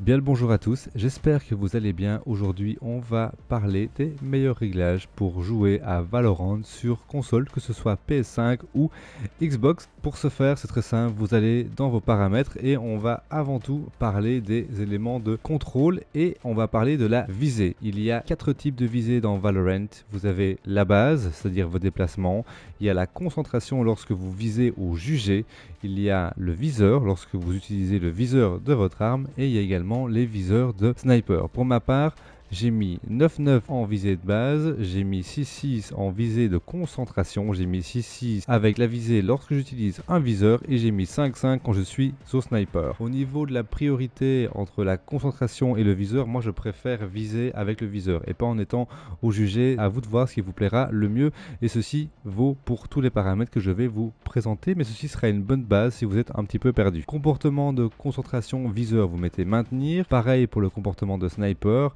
Bien le bonjour à tous, j'espère que vous allez bien. Aujourd'hui, on va parler des meilleurs réglages pour jouer à Valorant sur console, que ce soit PS5 ou Xbox. Pour ce faire, c'est très simple, vous allez dans vos paramètres et on va avant tout parler des éléments de contrôle et on va parler de la visée. Il y a quatre types de visée dans Valorant. Vous avez la base, c'est-à-dire vos déplacements. Il y a la concentration lorsque vous visez ou jugez. Il y a le viseur lorsque vous utilisez le viseur de votre arme et il y a également les viseurs de sniper. Pour ma part, j'ai mis 9-9 en visée de base, j'ai mis 6-6 en visée de concentration, j'ai mis 6-6 avec la visée lorsque j'utilise un viseur et j'ai mis 5-5 quand je suis au sniper. Au niveau de la priorité entre la concentration et le viseur, moi je préfère viser avec le viseur et pas en étant au jugé. À vous de voir ce qui vous plaira le mieux et ceci vaut pour tous les paramètres que je vais vous présenter mais ceci sera une bonne base si vous êtes un petit peu perdu. Comportement de concentration viseur, vous mettez maintenir. Pareil pour le comportement de sniper.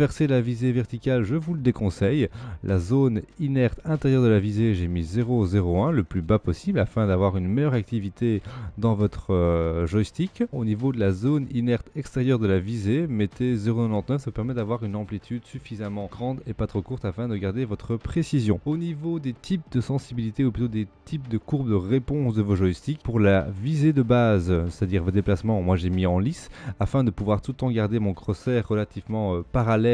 Inverser la visée verticale, je vous le déconseille. La zone inerte intérieure de la visée, j'ai mis 0,01, le plus bas possible, afin d'avoir une meilleure activité dans votre euh, joystick. Au niveau de la zone inerte extérieure de la visée, mettez 0,99, ça permet d'avoir une amplitude suffisamment grande et pas trop courte afin de garder votre précision. Au niveau des types de sensibilité, ou plutôt des types de courbes de réponse de vos joysticks, pour la visée de base, c'est-à-dire vos déplacements, moi j'ai mis en lisse, afin de pouvoir tout le temps garder mon crosshair relativement euh, parallèle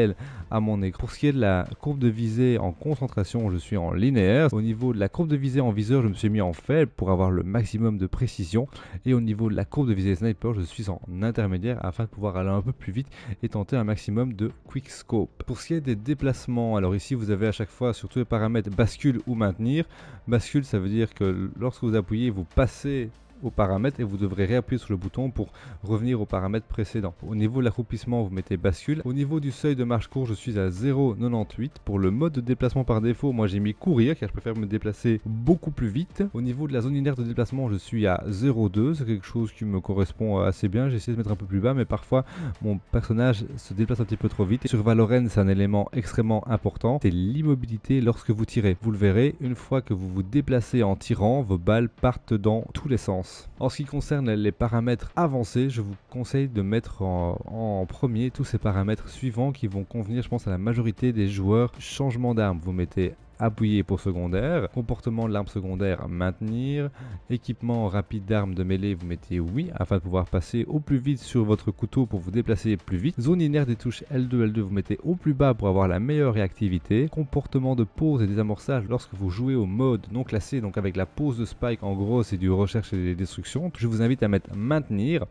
à mon écran. Pour ce qui est de la courbe de visée en concentration, je suis en linéaire. Au niveau de la courbe de visée en viseur, je me suis mis en faible pour avoir le maximum de précision. Et au niveau de la courbe de visée sniper, je suis en intermédiaire afin de pouvoir aller un peu plus vite et tenter un maximum de quick scope. Pour ce qui est des déplacements, alors ici vous avez à chaque fois sur tous les paramètres bascule ou maintenir. Bascule, ça veut dire que lorsque vous appuyez, vous passez aux paramètres et vous devrez réappuyer sur le bouton pour revenir aux paramètres précédents. Au niveau de l'accroupissement, vous mettez bascule. Au niveau du seuil de marche court, je suis à 0,98. Pour le mode de déplacement par défaut, moi j'ai mis courir car je préfère me déplacer beaucoup plus vite. Au niveau de la zone inerte de déplacement, je suis à 0,2. C'est quelque chose qui me correspond assez bien. J'ai essayé de mettre un peu plus bas, mais parfois mon personnage se déplace un petit peu trop vite. Sur Valorant, c'est un élément extrêmement important. C'est l'immobilité lorsque vous tirez. Vous le verrez, une fois que vous vous déplacez en tirant, vos balles partent dans tous les sens. En ce qui concerne les paramètres avancés, je vous conseille de mettre en, premier tous ces paramètres suivants qui vont convenir, je pense, à la majorité des joueurs. Changement d'arme, vous mettez appuyer pour secondaire, comportement de l'arme secondaire, maintenir, équipement rapide d'armes de mêlée, vous mettez oui, afin de pouvoir passer au plus vite sur votre couteau pour vous déplacer plus vite, zone inerte des touches L2, L2, vous mettez au plus bas pour avoir la meilleure réactivité, comportement de pause et désamorçage lorsque vous jouez au mode non classé, donc avec la pause de spike, en gros c'est du recherche et des destructions, je vous invite à mettre maintenir,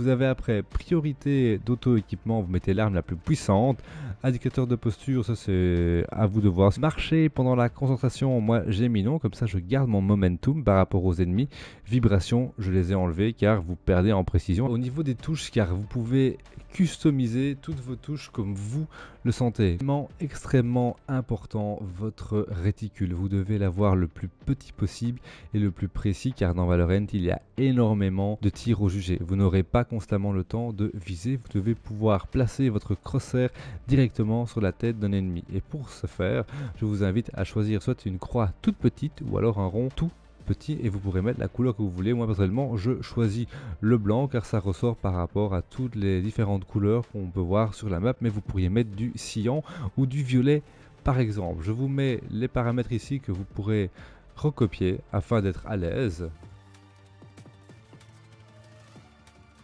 vous avez après priorité d'auto-équipement, vous mettez l'arme la plus puissante. Indicateur de posture, ça c'est à vous de voir. Marcher pendant la concentration, moi j'ai mis non, comme ça je garde mon momentum par rapport aux ennemis. Vibration, je les ai enlevés car vous perdez en précision. Au niveau des touches, car vous pouvez customiser toutes vos touches comme vous le sentez. Extrêmement important, votre réticule. Vous devez l'avoir le plus petit possible et le plus précis car dans Valorant il y a énormément de tirs au jugé. Vous n'aurez pas constamment le temps de viser, vous devez pouvoir placer votre crosshair directement sur la tête d'un ennemi. Et pour ce faire, je vous invite à choisir soit une croix toute petite ou alors un rond tout petit et vous pourrez mettre la couleur que vous voulez. Moi personnellement je choisis le blanc car ça ressort par rapport à toutes les différentes couleurs qu'on peut voir sur la map mais vous pourriez mettre du cyan ou du violet par exemple. Je vous mets les paramètres ici que vous pourrez recopier afin d'être à l'aise.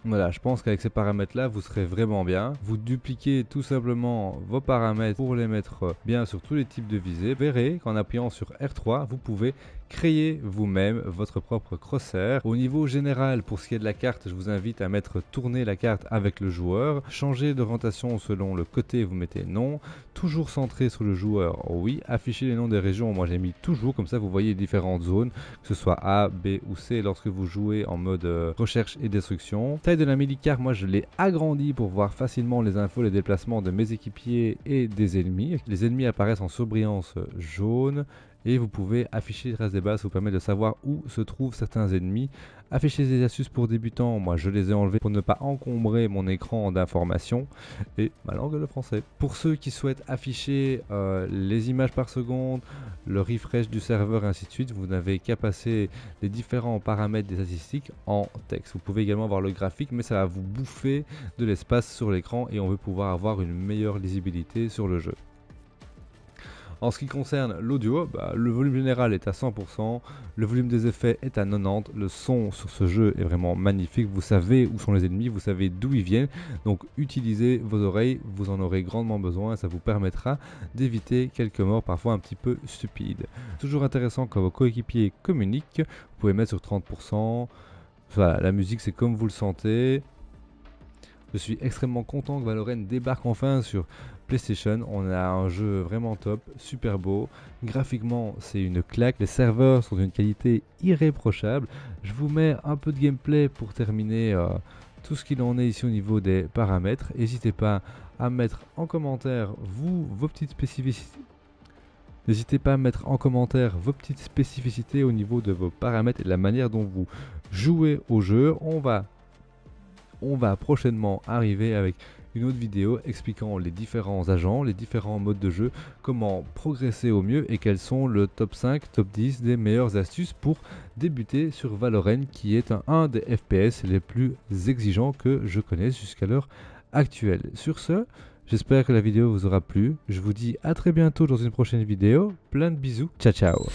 Voilà, je pense qu'avec ces paramètres-là, vous serez vraiment bien. Vous dupliquez tout simplement vos paramètres pour les mettre bien sur tous les types de visées. Vous verrez qu'en appuyant sur R3, vous pouvez créer vous-même votre propre crosshair. Au niveau général, pour ce qui est de la carte, je vous invite à mettre tourner la carte avec le joueur. Changer d'orientation selon le côté, vous mettez non. Toujours centré sur le joueur, oui. Afficher les noms des régions, moi j'ai mis toujours, comme ça vous voyez différentes zones, que ce soit A, B ou C lorsque vous jouez en mode euh, recherche et destruction. Taille de la mini-carte, moi je l'ai agrandi pour voir facilement les infos, les déplacements de mes équipiers et des ennemis. Les ennemis apparaissent en surbrillance jaune et vous pouvez afficher les traces des balles, ça vous permet de savoir où se trouvent certains ennemis. Afficher des astuces pour débutants, moi je les ai enlevés pour ne pas encombrer mon écran d'informations et ma langue le français. Pour ceux qui souhaitent afficher euh, les images par seconde, le refresh du serveur et ainsi de suite, vous n'avez qu'à passer les différents paramètres des statistiques en texte. Vous pouvez également voir le graphique mais ça va vous bouffer de l'espace sur l'écran et on veut pouvoir avoir une meilleure lisibilité sur le jeu. En ce qui concerne l'audio, bah, le volume général est à 100%, le volume des effets est à 90%, le son sur ce jeu est vraiment magnifique, vous savez où sont les ennemis, vous savez d'où ils viennent, donc utilisez vos oreilles, vous en aurez grandement besoin et ça vous permettra d'éviter quelques morts parfois un petit peu stupides. Toujours intéressant quand vos coéquipiers communiquent, vous pouvez mettre sur 30%, voilà, la musique c'est comme vous le sentez, je suis extrêmement content que Valorant débarque enfin sur PlayStation. On a un jeu vraiment top, super beau. Graphiquement, c'est une claque. Les serveurs sont d'une qualité irréprochable. Je vous mets un peu de gameplay pour terminer euh, tout ce qu'il en est ici au niveau des paramètres. N'hésitez pas à mettre en commentaire vous vos petites spécificités. N'hésitez pas à mettre en commentaire vos petites spécificités au niveau de vos paramètres et de la manière dont vous jouez au jeu. On va on va prochainement arriver avec une autre vidéo expliquant les différents agents, les différents modes de jeu, comment progresser au mieux et quels sont le top 5, top 10 des meilleures astuces pour débuter sur Valorant qui est un, des FPS les plus exigeants que je connaisse jusqu'à l'heure actuelle. Sur ce, j'espère que la vidéo vous aura plu. Je vous dis à très bientôt dans une prochaine vidéo. Plein de bisous. Ciao ciao.